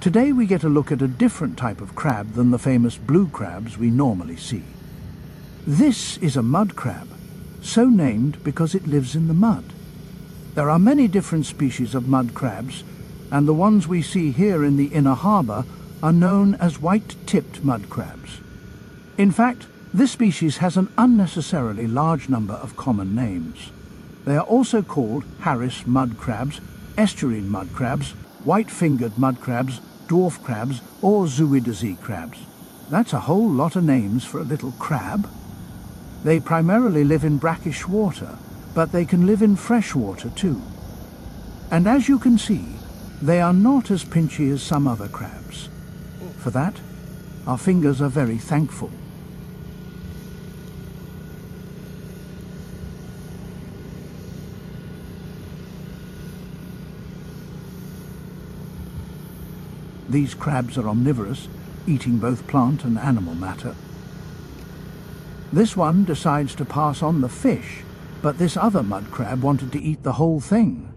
Today we get a look at a different type of crab than the famous blue crabs we normally see. This is a mud crab, so named because it lives in the mud. There are many different species of mud crabs, and the ones we see here in the inner harbour are known as white-tipped mud crabs. In fact, this species has an unnecessarily large number of common names. They are also called Harris mud crabs, estuarine mud crabs, white-fingered mud crabs, dwarf crabs or Zuiderzee crabs. That's a whole lot of names for a little crab. They primarily live in brackish water, but they can live in fresh water too. And as you can see, they are not as pinchy as some other crabs. For that, our fingers are very thankful. These crabs are omnivorous, eating both plant and animal matter. This one decides to pass on the fish, but this other mud crab wanted to eat the whole thing.